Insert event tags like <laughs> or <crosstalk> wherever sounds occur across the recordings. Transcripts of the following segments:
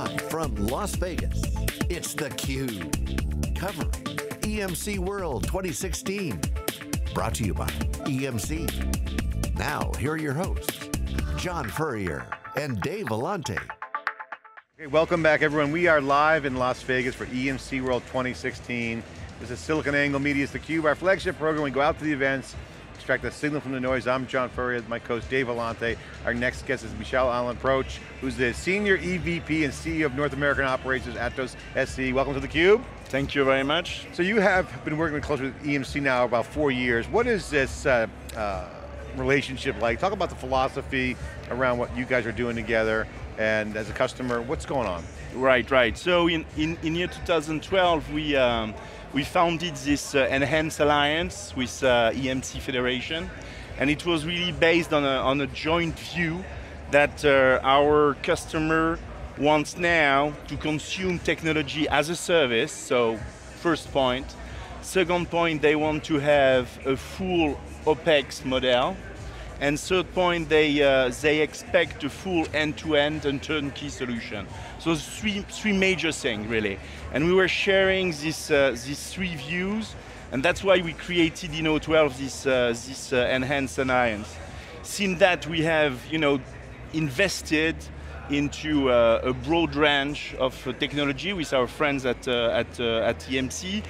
Live from Las Vegas, it's theCUBE. Covering EMC World 2016. Brought to you by EMC. Now, here are your hosts, John Furrier and Dave Vellante. Okay, welcome back everyone. We are live in Las Vegas for EMC World 2016. This is SiliconANGLE Media's theCUBE, our flagship program. We go out to the events, extract the signal from the noise. I'm John Furrier, my co-host Dave Vellante. Our next guest is Michel-Alain Proch, who's the Senior EVP and CEO of North American Operations at Atos SE. Welcome to theCUBE. Thank you very much. So you have been working closely with EMC now about four years. What is this uh, uh, relationship like? Talk about the philosophy around what you guys are doing together and as a customer, what's going on? Right, right. So in, in, in year 2012, we, um, we founded this uh, Enhance Alliance with uh, EMC Federation, and it was really based on a, on a joint view that uh, our customer wants now to consume technology as a service, so first point. Second point, they want to have a full OPEX model. And third point, they, uh, they expect a full end-to-end -end and turnkey solution. So three, three major things, really. And we were sharing this, uh, these three views, and that's why we created in 012 this, uh, this uh, enhanced alliance. Since that, we have you know, invested into uh, a broad range of uh, technology with our friends at, at, at EMC.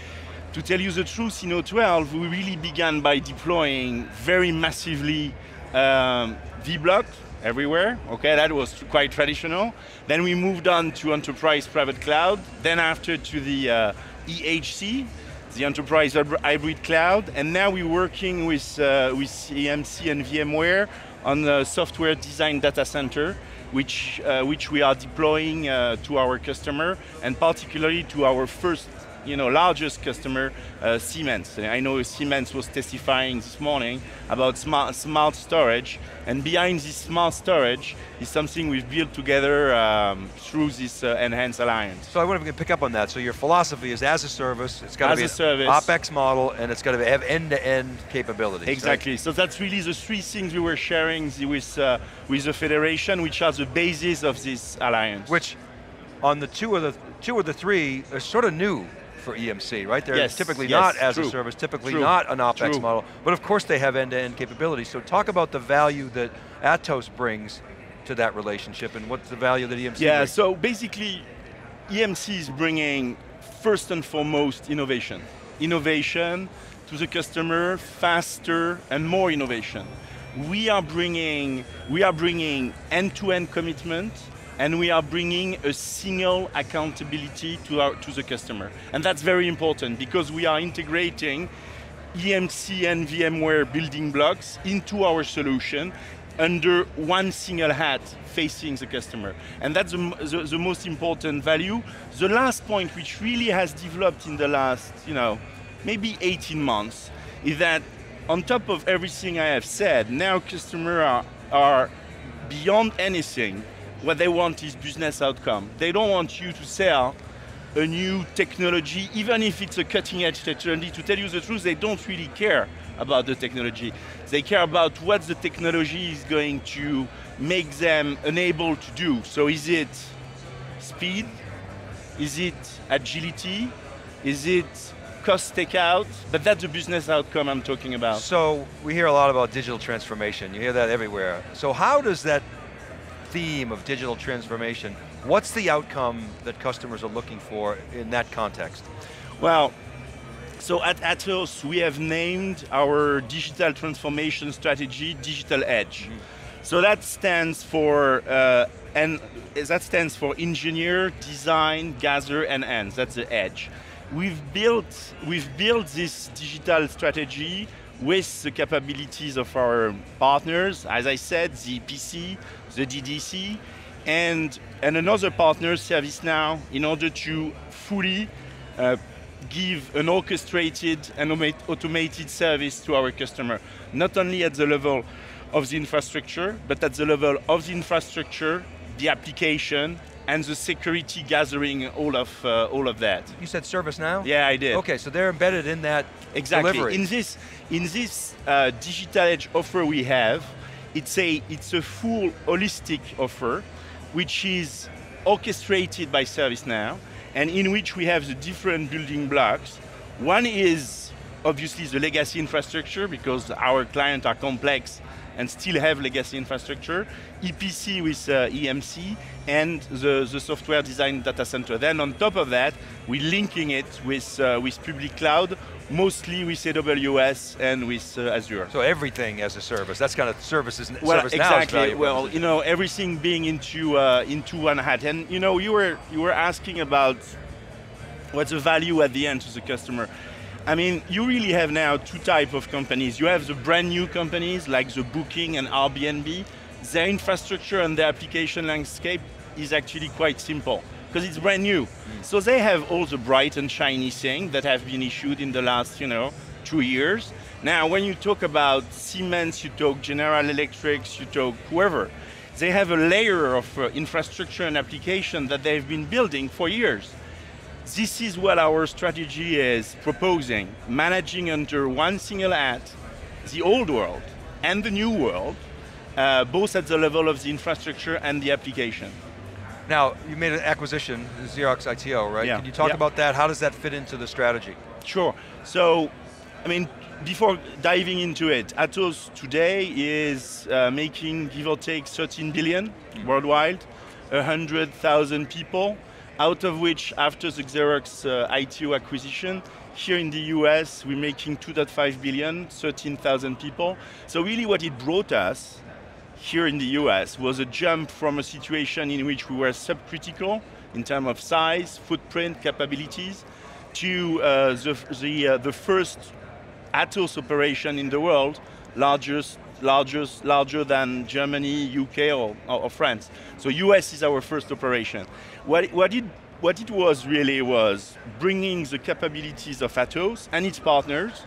To tell you the truth, in 012, we really began by deploying very massively um, vBlock everywhere, okay, that was quite traditional. Then we moved on to enterprise private cloud, then after to the uh, EHC, the enterprise hybrid cloud, and now we're working with, uh, with EMC and VMware on the software-defined data center, which, uh, which we are deploying uh, to our customer, and particularly to our first you know, largest customer, uh, Siemens. I know Siemens was testifying this morning about smart, smart storage, and behind this smart storage is something we've built together um, through this uh, enhanced alliance. So I wonder if we can pick up on that. So your philosophy is as a service, it's got to be a service. OpEx model, and it's got to have end-to-end -end capabilities. Exactly, right? so that's really the three things we were sharing with, uh, with the Federation, which are the basis of this alliance. Which, on the two of the, two of the three, are sort of new for EMC, right? They're yes, typically yes, not as true. a service, typically true. not an OpEx true. model, but of course they have end-to-end -end capabilities. So talk about the value that Atos brings to that relationship and what's the value that EMC brings. Yeah, brings? so basically EMC is bringing first and foremost innovation. Innovation to the customer, faster and more innovation. We are bringing, we are bringing end-to-end -end commitment and we are bringing a single accountability to, our, to the customer. And that's very important because we are integrating EMC and VMware building blocks into our solution under one single hat facing the customer. And that's the, the, the, most important value. The last point which really has developed in the last, you know, maybe 18 months is that on top of everything I have said, now customers are, are beyond anything what they want is business outcome. They don't want you to sell a new technology, even if it's a cutting edge technology. To tell you the truth, they don't really care about the technology. They care about what the technology is going to make them unable to do. So is it speed? Is it agility? Is it cost takeout? But that's the business outcome I'm talking about. So we hear a lot about digital transformation. You hear that everywhere. So how does that theme of digital transformation, what's the outcome that customers are looking for in that context? Well, so at Atos, we have named our digital transformation strategy Digital Edge. Mm -hmm. So that stands for, uh, and that stands for engineer, design, gather, and ends. That's the edge. We've built, we've built this digital strategy with the capabilities of our partners, as I said, the EHC, the DDC, and, and another partner, ServiceNow, in order to fully uh, give an orchestrated and automated service to our customer, not only at the level of the infrastructure, but at the level of the infrastructure, the application, and the security gathering all of uh, all of that. You said ServiceNow? Yeah, I did. Okay, so they're embedded in that exactly. delivery. In this in this uh, digital edge offer we have, it's a it's a full holistic offer, which is orchestrated by ServiceNow, and in which we have the different building blocks. One is obviously the legacy infrastructure because our clients are complex and still have legacy infrastructure, EHC with uh, EMC, and the, the software-defined data center. Then on top of that, we're linking it with, uh, with public cloud, mostly with AWS and with uh, Azure. So everything as a service, that's kind of services, well, service exactly. Well, you know, everything being into, uh, into one hat. And you know, you were, you were asking about what's the value at the end to the customer. I mean, you really have now two type of companies. You have the brand new companies like the Booking and Airbnb. Their infrastructure and their application landscape is actually quite simple because it's brand new. Mm. So they have all the bright and shiny things that have been issued in the last, you know, two years. Now, when you talk about Siemens, you talk General Electric, you talk whoever, they have a layer of uh, infrastructure and application that they've been building for years. This is what our strategy is proposing, managing under one single hat the old world and the new world, uh, both at the level of the infrastructure and the application. Now, you made an acquisition, Xerox ITO, right? Yeah. Can you talk yeah. about that? How does that fit into the strategy? Sure. So, I mean, before diving into it, Atos today is uh, making, give or take, 13 billion worldwide, 100,000 people, out of which after the Xerox uh, ITO acquisition, here in the US, we're making 2.5 billion, 13,000 people. So really what it brought us here in the US was a jump from a situation in which we were subcritical in terms of size, footprint, capabilities, to uh, the, the, uh, the first Atos operation in the world, largest largest, larger than Germany, UK, or, or, France. So US is our first operation. What, what, it, what it was really was bringing the capabilities of Atos and its partners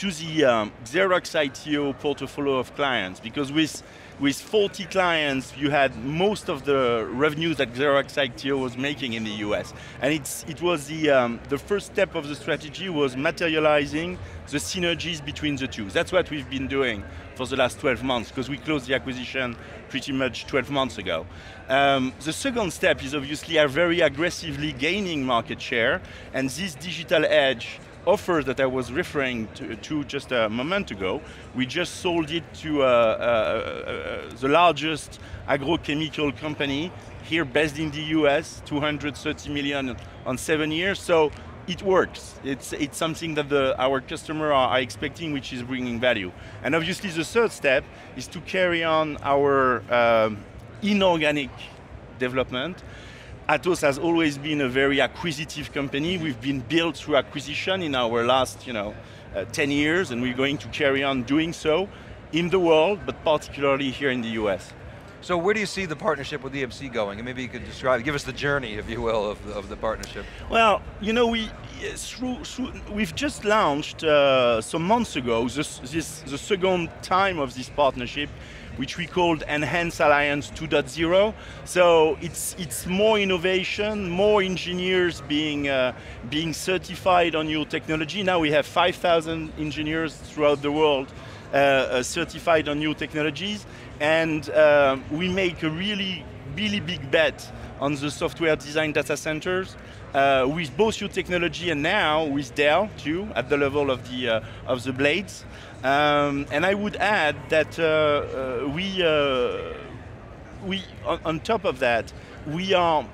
to the um, Xerox ITO portfolio of clients because with with 40 clients, you had most of the revenues that Xerox ITO was making in the US. And it's, it was the, um, the first step of the strategy was materializing the synergies between the two. That's what we've been doing for the last 12 months because we closed the acquisition pretty much 12 months ago. Um, the second step is obviously are very aggressively gaining market share and this digital edge offer that I was referring to, to, just a moment ago, we just sold it to uh, uh, uh, the largest agrochemical company here based in the US, 230 million on seven years. So it works. It's, it's something that the, our customers are, are, expecting, which is bringing value. And obviously the third step is to carry on our um, inorganic development Atos has always been a very acquisitive company. We've been built through acquisition in our last, you know, uh, 10 years, and we're going to carry on doing so in the world, but particularly here in the US. So where do you see the partnership with EMC going? And maybe you could describe, give us the journey, if you will, of the, of the partnership. Well, you know, we through, through we've just launched uh, some months ago this, this, the second time of this partnership which we called Enhance Alliance 2.0. So it's, it's more innovation, more engineers being, uh, being certified on your technology. Now we have 5,000 engineers throughout the world uh, uh, certified on new technologies. And uh, we make a really, really big bet on the software-defined data centers uh, with both your technology and now with Dell too at the level of the uh, of the blades. Um, and I would add that uh, uh we uh, we on, on, top of that we are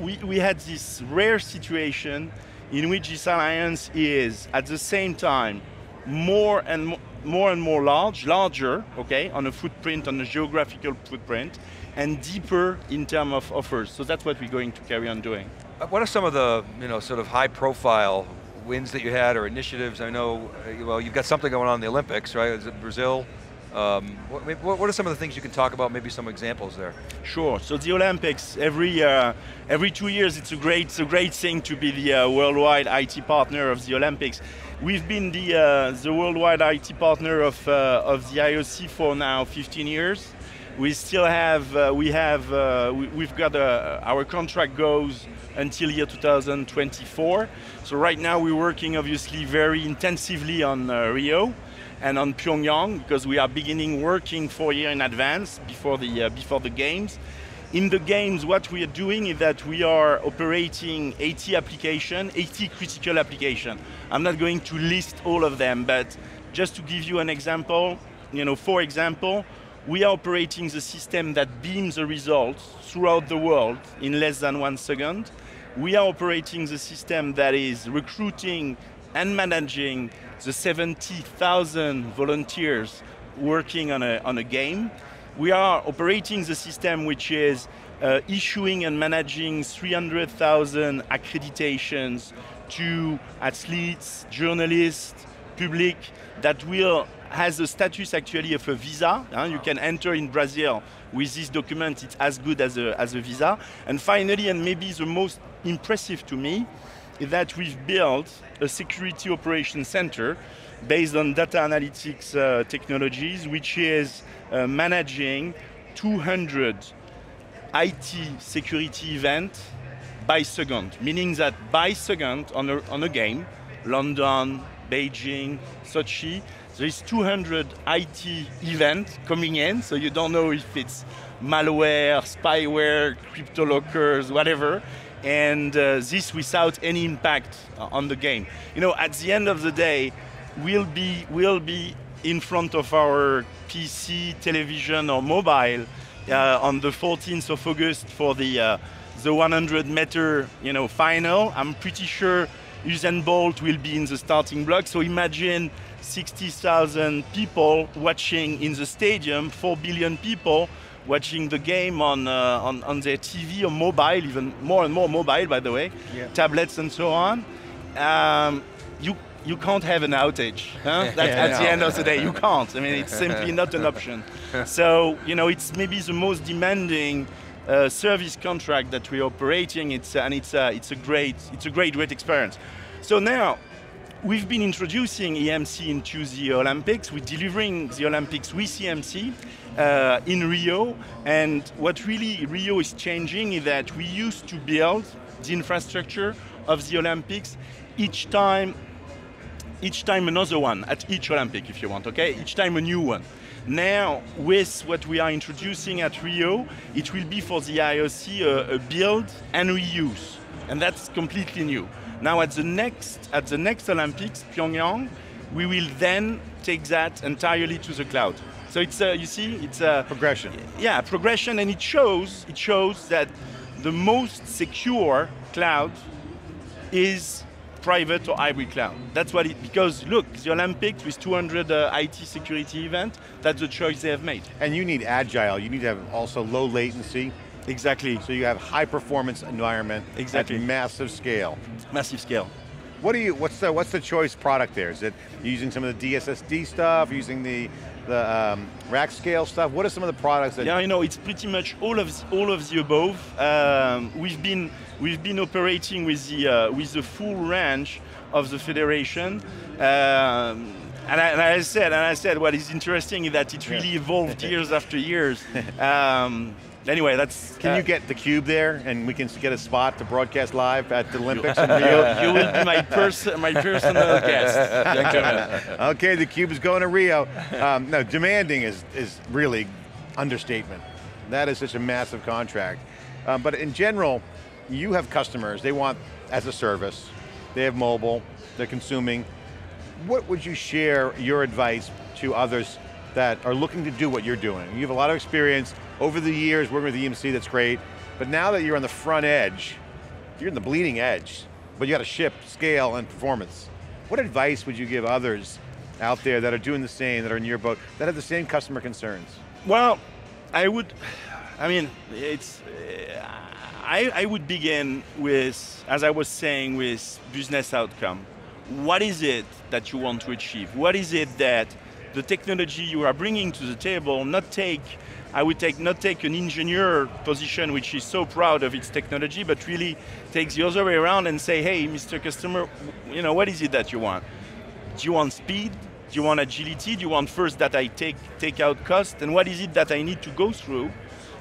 we, we had this rare situation in which this alliance is at the same time more and more more and more large, larger, okay, on a footprint, on a geographical footprint, and deeper in terms of offers. So that's what we're going to carry on doing. Uh, what are some of the, you know, sort of high profile wins that you had or initiatives? I know, uh, well, you've got something going on in the Olympics, right? Is it Brazil? Um, what, what, are some of the things you can talk about? Maybe some examples there. Sure. So the Olympics every uh, every two years, it's a great it's a great thing to be the uh, worldwide IT partner of the Olympics. We've been the uh, the worldwide IT partner of uh, of the IOC for now 15 years. We still have uh, we have we, have got our contract goes until year 2024. So right now we're working obviously very intensively on Rio and on PyeongChang because we are beginning working four years in advance before the, uh, before the games. in the games, what we are doing is that we are operating 80 application, 80 critical application. I'm not going to list all of them, but just to give you an example, you know, for example, we are operating the system that beams the results throughout the world in less than one second. We are operating the system that is recruiting and managing the 70,000 volunteers working on a, on a game. We are operating the system which is uh, issuing and managing 300,000 accreditations to athletes, journalists, public that will has the status actually of a visa. You can enter in Brazil with this document, it's as good as a, as a visa. And finally, and maybe the most impressive to me, is that we've built a security operation center based on data analytics uh, technologies, which is uh, managing 200 IT security events by second, meaning that by second on a, on a game, London, Beijing, Sochi, there is 200 IT events coming in, so you don't know if it's malware, spyware, crypto lockers, whatever, and uh, this without any impact on the game. You know, at the end of the day, we'll be, we'll be in front of our PC, television, or mobile uh, on the 14th of August for the uh, the 100 meter, you know, final. I'm pretty sure Usain Bolt will be in the starting block. So imagine 60,000 people watching in the stadium, 4 billion people watching the game on, uh, on, on, their TV or mobile, even more and more mobile, by the way, yeah. tablets and so on. Um, you, you can't have an outage huh? <laughs> yeah, at no. the end of the day. You can't. I mean, it's <laughs> simply not an option. <laughs> So, you know, it's maybe the most demanding uh, service contract that we're operating. It's, and it's, uh, it's, a great, it's a great, great experience. So now, we've been introducing EMC into the Olympics. We're delivering the Olympics with EMC uh, in Rio. And what really Rio is changing is that we used to build the infrastructure of the Olympics each time each time another one at each Olympic, if you want, okay? Each time a new one. Now, with what we are introducing at Rio, it will be for the IOC a, a build and reuse. And that's completely new. Now at the next at the next Olympics, PyeongChang, we will then take that entirely to the cloud. So it's uh, you see it's a progression. Yeah, progression, and it shows it shows that the most secure cloud is private or hybrid cloud. That's what it because look, the Olympics with 200 uh, IT security event, that's the choice they have made. And you need agile. You need to have also low latency. Exactly. So you have high performance environment exactly. at massive scale. Massive scale. What do you? What's the what's the choice product there? Is it using some of the DSSD stuff? Using the the um, rack scale stuff? What are some of the products that? Yeah, you know, it's pretty much all of the, all of the above. Um, we've been we've been operating with the uh, with the full range of the federation. Um, and, I, and I, said, and I said, what is interesting is that it really yeah. evolved <laughs> years after years. Um, anyway, that's. Can uh, you get the cube there, and we can get a spot to broadcast live at the Olympics in Rio? <laughs> You will be my person, my personal <laughs> guest. okay, the cube is going to Rio. Um, no, demanding is is really understatement. That is such a massive contract. Um, but in general, you have customers. They want as a service. They have mobile. They're consuming. What would you share your advice to others that are looking to do what you're doing? You have a lot of experience over the years working with EMC, that's great. But now that you're on the front edge, you're in the bleeding edge, but you got to ship, scale, and performance. What advice would you give others out there that are doing the same, that are in your boat, that have the same customer concerns? Well, I would, I mean, it's, I, I would begin with, as I was saying, with business outcome. What is it that you want to achieve? What is it that the technology you are bringing to the table not take I would take not take an engineer position which is so proud of its technology, but really takes the other way around and say, hey, Mr. Customer, you know, what is it that you want? Do you want speed? Do you want agility? Do you want first that I take take out cost? And what is it that I need to go through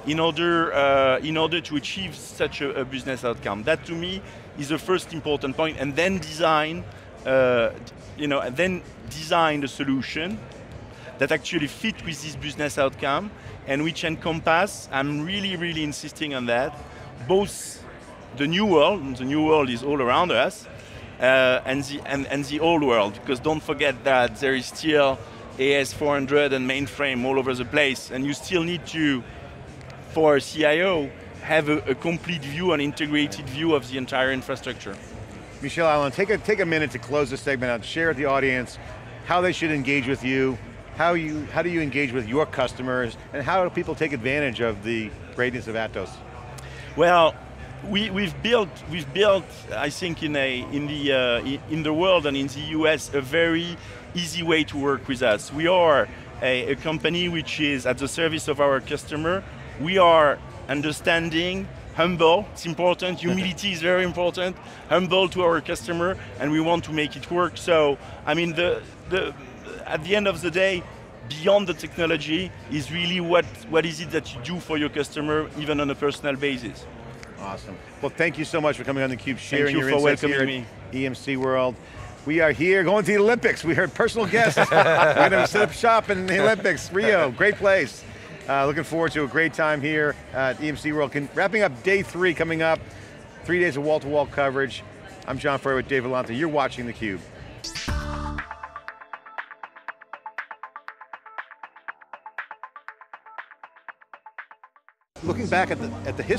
in order uh, in order to achieve such a, a, business outcome? That to me is the first important point, and then design, uh, you know, and then design the solution that actually fit with this business outcome and which encompass, I'm really, really insisting on that, both the new world, the new world is all around us, uh, and, the, and, and the old world, because don't forget that there is still AS400 and mainframe all over the place, and you still need to, for a CIO, have a, a complete view, an integrated view of the entire infrastructure. Michel-Alain, take a, take a minute to close this segment out, share with the audience how they should engage with you, how, you, how do you engage with your customers, and how do people take advantage of the greatness of Atos? Well, we, we've built, we've built, I think, in a in the uh, in the world and in the US, a very easy way to work with us. We are a, a company which is at the service of our customer. We are understanding, humble. It's important. <laughs> Humility is very important. Humble to our customer, and we want to make it work. So, I mean, the the at the end of the day, beyond the technology is really what, what is it that you do for your customer, even on a personal basis. Awesome. Well, thank you so much for coming on theCUBE, sharing you your insights here at EMC World. We are here going to the Olympics. We heard personal guests. <laughs> We're going to set up shop in the Olympics, Rio, great place. Uh, looking forward to a great time here at EMC World. Can, wrapping up day three coming up, three days of wall-to-wall -wall coverage. I'm John Furrier with Dave Vellante. You're watching theCUBE. Looking back at the, at the history